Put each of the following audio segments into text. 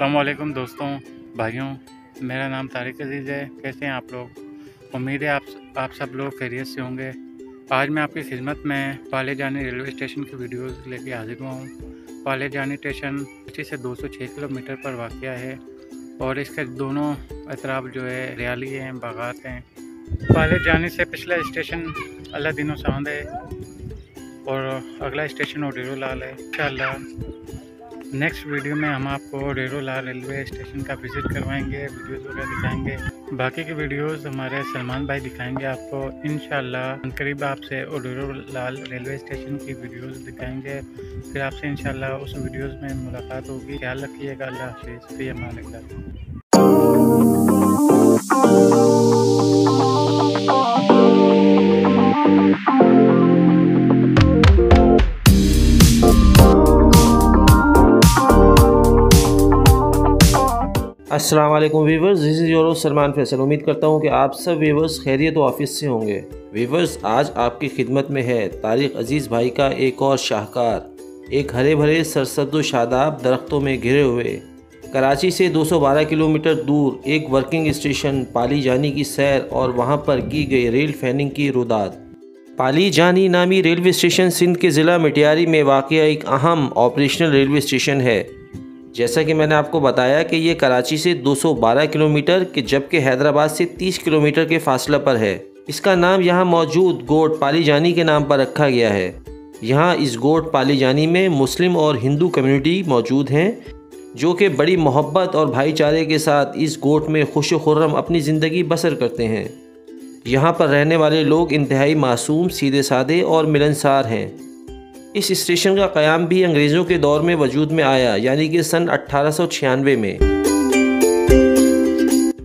अलैक्म दोस्तों, भाइयों। मेरा नाम तारिक अज़ीज़ है। कैसे हैं आप लोग? उम्मीद है आप आप सब लोग खैरियत से होंगे। आज मैं आपकी खिदमत में पाले जानी रेलवे स्टेशन की वीडियोस लेके हाजिर हुआ हूँ। पाले जानी स्टेशन पच्चीस से 206 किलोमीटर पर वाक़ है और इसके दोनों अतराब जो है रियाली हैं, बागात हैं। पाले जाने से पिछला स्टेशन अल्लाह दिनों सांद है और अगला स्टेशन ओडेरो लाल है इन नेक्स्ट वीडियो में हम आपको डेरो लाल रेलवे स्टेशन का विज़िट करवाएँगे वीडियोस वगैरह दिखाएँगे। बाकी के वीडियोस हमारे सलमान भाई दिखाएँगे आपको इन करीब आपसे लाल रेलवे स्टेशन की वीडियोस दिखाएँगे। फिर आपसे इन उस वीडियोस में मुलाकात होगी। ख्याल रखिएगा। अल्लाह हाफिज़। फ़ी अस्सलाम वालेकुम viewers this is your Salman Faisal उम्मीद करता हूँ कि आप सब वीवर्स खैरियत ऑफ़िस से होंगे। वीवर्स आज आपकी खिदमत में है तारिक अज़ीज़ भाई का एक और शाहकार। एक हरे भरे सरसद शादाब दरख्तों में घिरे हुए। कराची से 212 किलोमीटर दूर एक वर्किंग स्टेशन पाली जानी की सैर और वहाँ पर की गई रेल फैनिंग की रुदात पाली जानी नामी रेलवे स्टेशन सिंध के ज़िला मिटियारी में वाक़ एक अहम ऑपरेशनल रेलवे स्टेशन है। जैसा कि मैंने आपको बताया कि ये कराची से 212 किलोमीटर के जबकि हैदराबाद से 30 किलोमीटर के फासला पर है। इसका नाम यहाँ मौजूद गोट पाली जानी के नाम पर रखा गया है। यहाँ इस गोट पाली जानी में मुस्लिम और हिंदू कम्युनिटी मौजूद हैं, जो कि बड़ी मोहब्बत और भाईचारे के साथ इस गोट में खुश खुर्रम अपनी ज़िंदगी बसर करते हैं। यहाँ पर रहने वाले लोग इंतहाई मासूम सीधे साधे और मिलनसार हैं। इस स्टेशन का क़्याम भी अंग्रेज़ों के दौर में वजूद में आया, यानी कि सन अट्ठारह में।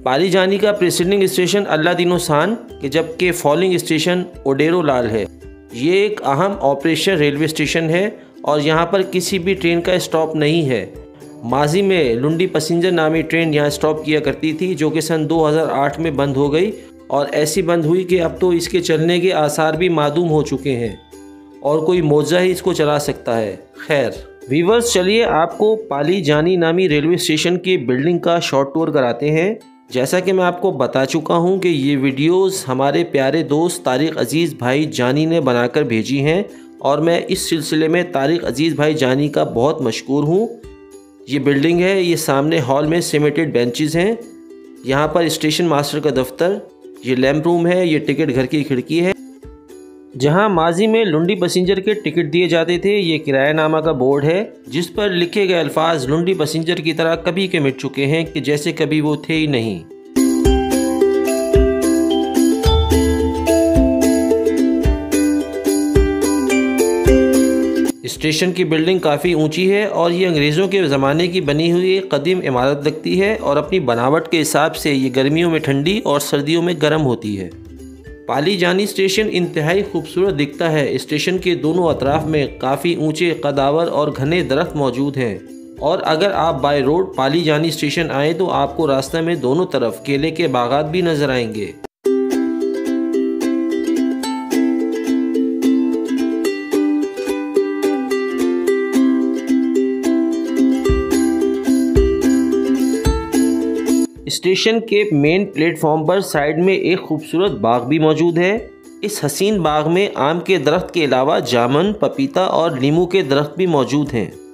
पाली जानी का प्रेसिडेंट स्टेशन अल्लाह दिनो सान के जबकि फॉलिंग स्टेशन ओडेरो लाल है। ये एक अहम ऑपरेशन रेलवे स्टेशन है और यहाँ पर किसी भी ट्रेन का स्टॉप नहीं है। माजी में लुंडी पैसेंजर नामी ट्रेन यहाँ स्टॉप किया करती थी, जो कि सन 2008 में बंद हो गई और ऐसी बंद हुई कि अब तो इसके चलने के आसार भी मादूम हो चुके हैं। और कोई मोजा ही इसको चला सकता है। खैर वीवर्स चलिए आपको पाली जानी नामी रेलवे स्टेशन की बिल्डिंग का शॉर्ट टूर कराते हैं। जैसा कि मैं आपको बता चुका हूँ कि ये वीडियोस हमारे प्यारे दोस्त तारिक अज़ीज़ भाई जानी ने बनाकर भेजी हैं और मैं इस सिलसिले में तारिक अज़ीज़ भाई जानी का बहुत मशहूर हूँ। ये बिल्डिंग है, ये सामने हॉल में सीमेंटेड बेंचेस हैं। यहाँ पर स्टेशन मास्टर का दफ्तर, ये लैम्प रूम है, ये टिकट घर की खिड़की है। जहाँ माजी में लुंडी पैसेंजर के टिकट दिए जाते थे, ये किरायानामा का बोर्ड है, जिस पर लिखे गए अल्फाज लुंडी पैसेंजर की तरह कभी के मिट चुके हैं कि जैसे कभी वो थे ही नहीं। स्टेशन की बिल्डिंग काफ़ी ऊँची है और ये अंग्रेज़ों के ज़माने की बनी हुई कदीम इमारत लगती है और अपनी बनावट के हिसाब से ये गर्मियों में ठंडी और सर्दियों में गर्म होती है। पाली जानी स्टेशन इंतहाई खूबसूरत दिखता है। स्टेशन के दोनों अतराफ में काफ़ी ऊँचे कदावर और घने दरख्त मौजूद हैं। और अगर आप by road Pali Jani station आएँ तो आपको रास्ते में दोनों तरफ़ केले के बागात भी नज़र आएँगे। स्टेशन के मेन प्लेटफॉर्म पर साइड में एक खूबसूरत बाग भी मौजूद है। इस हसीन बाग में आम के दरख्त के अलावा जामन, पपीता और नींबू के दरख्त भी मौजूद हैं।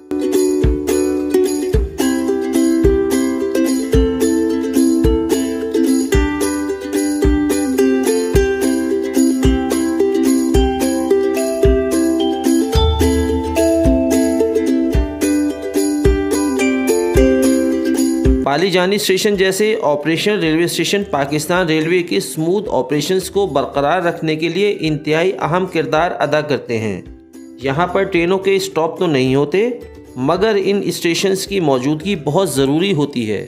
पाली जानी स्टेशन जैसे operation railway station Pakistan railway के स्मूथ ऑपरेशंस को बरकरार रखने के लिए इंतहाई अहम किरदार अदा करते हैं। यहाँ पर ट्रेनों के स्टॉप तो नहीं होते, मगर इन स्टेशंस की मौजूदगी बहुत ज़रूरी होती है।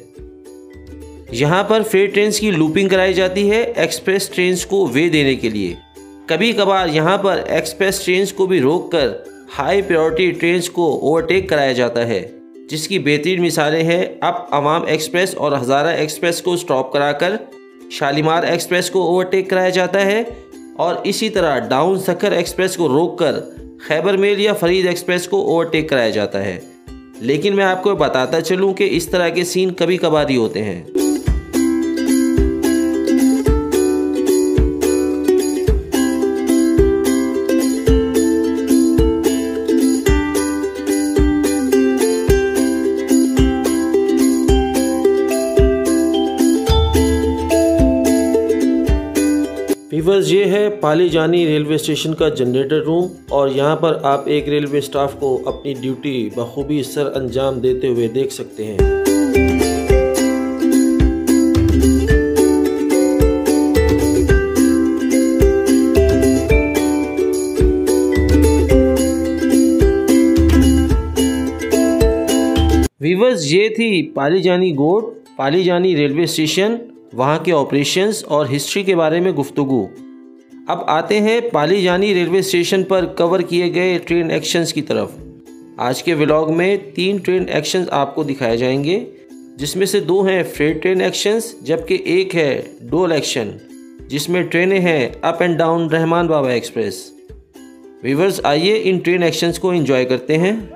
यहाँ पर फ्रेट ट्रेन की लूपिंग कराई जाती है एक्सप्रेस ट्रेन को वे देने के लिए। कभी कभार यहाँ पर एक्सप्रेस ट्रेन को भी रोक कर हाई प्रायोरिटी ट्रेन को ओवरटेक कराया जाता है। जिसकी बेहतरीन मिसालें हैं, अब अवाम एक्सप्रेस और हज़ारा एक्सप्रेस को स्टॉप कराकर शालीमार एक्सप्रेस को ओवरटेक कराया जाता है और इसी तरह डाउन सखर एक्सप्रेस को रोककर खैबर मेल या फरीद एक्सप्रेस को ओवरटेक कराया जाता है। लेकिन मैं आपको बताता चलूँ कि इस तरह के सीन कभी कभार ही होते हैं। वीवर्स ये है पाली जानी रेलवे स्टेशन का जनरेटर रूम और यहाँ पर आप एक रेलवे स्टाफ को अपनी ड्यूटी बखूबी सर अंजाम देते हुए देख सकते हैं। वीवर्स ये थी पाली जानी गोड पाली जानी रेलवे स्टेशन वहाँ के ऑपरेशंस और हिस्ट्री के बारे में गुफ्तगु। अब आते हैं पाली जानी रेलवे स्टेशन पर कवर किए गए ट्रेन एक्शंस की तरफ़। आज के व्लॉग में तीन ट्रेन एक्शंस आपको दिखाए जाएँगे, जिसमें से दो हैं फ्रेड ट्रेन एक्शंस, जबकि एक है डोल एक्शन, जिसमें ट्रेनें हैं up and down Rahman Baba express. Viewers आइए इन ट्रेन एक्शंस को एंजॉय करते हैं।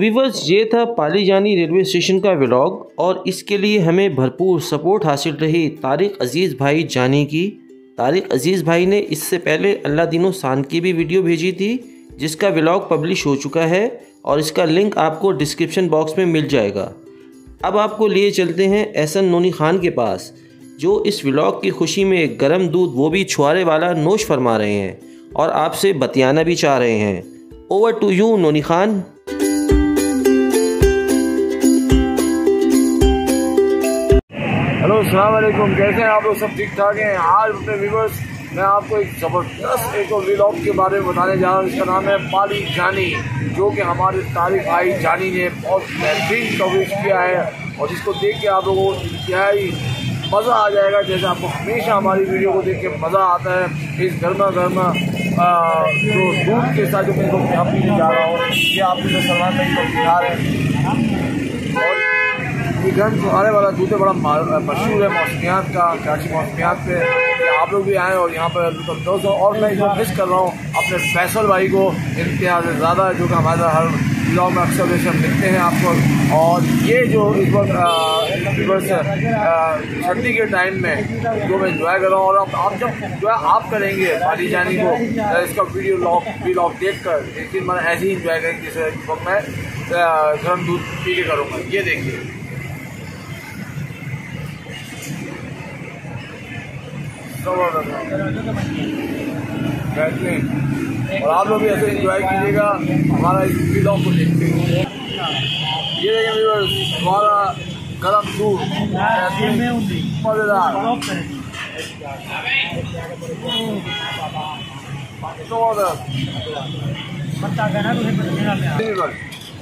वीवर्स ये था पाली जानी रेलवे स्टेशन का व्लॉग और इसके लिए हमें भरपूर सपोर्ट हासिल रही तारिक अज़ीज़ भाई जानी की। तारिक अज़ीज़ भाई ने इससे पहले अल्लाह दिनों सान की भी वीडियो भेजी थी, जिसका व्लॉग पब्लिश हो चुका है और इसका लिंक आपको डिस्क्रिप्शन बॉक्स में मिल जाएगा। अब आपको लिए चलते हैं एहसन नोनी खान के पास, जो इस व्लॉग की खुशी में गर्म दूध, वो भी छुआरे वाला नोश फरमा रहे हैं और आपसे बतियाना भी चाह रहे हैं। Over to you Noni Khan. अलैक्म कैसे हैं आप लोग? सब ठीक ठाक हैं? आज अपने व्यूवर्स मैं आपको एक ज़बरदस्त एक व्लॉग के बारे में बताने जा रहा हूँ। इसका नाम है पाली जानी, जो कि हमारे तारिक भाई जानी ने बहुत बेहतरीन कवरेज किया है। और जिसको देख के आप लोगों को इंतहाई मज़ा आ जाएगा। जैसे आपको हमेशा हमारी वीडियो को देख के मज़ा आता है। इस गर्मा गर्मा जो दूध के साथ जो मैं पीने जा रहा हूँ, ये आपके सलमान भाई को दिखा रहे हैं ये गर्म सुहारे वाला दूध बड़ा मशहूर है मौसमियात का कराची मौसमियात पे। आप लोग भी आए और यहाँ पर दोस्तों और मैं जो मिस कर रहा हूँ अपने फैसल भाई को से ज़्यादा जो कि हमारे हर ब्लॉग में अक्सर हम लिखते हैं आपको। और ये जो इस वक्त सर्दी के टाइम में जो मैं इंजॉय कर रहा हूँ और आप, आप जब जो है आप करेंगे पाली जानी को इसका वीडियो लॉग वीलॉग देख कर लेकिन मैं ऐसे ही इंजॉय करेंगे जैसे मैं गर्म दूध पी के करूँगा। ये देखिए। बेहतरीन और आप लोग भी ऐसे इंजॉय कीजिएगा हमारा इस वीलॉग को देखते हुए। ये देखें व्यूअर्स हमारा गर्म दूध मज़ेदार।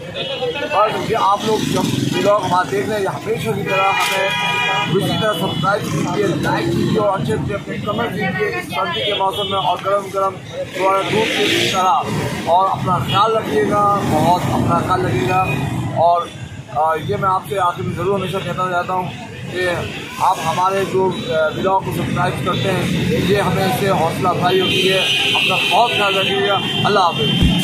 और ये आप लोग जब ब्लॉग हमारे देख रहे हैं हमेशा की तरह हमें दूसरी तरह सब्सक्राइब कीजिए लाइक कीजिए और अच्छे अच्छे अपने कमेंट कीजिए सर्दी के मौसम में और गर्म गर्म थोड़ा दूध की तरह। और अपना ख्याल रखिएगा, बहुत अपना ख्याल रखिएगा। और ये मैं आपसे आखिर में ज़रूर हमेशा कहना चाहता हूँ कि आप हमारे जो ब्लॉग को सब्सक्राइब करते हैं, ये हमें इससे हौसला अफजाई होती है। अपना बहुत ख्याल रखिएगा। अल्लाह हाफिज़।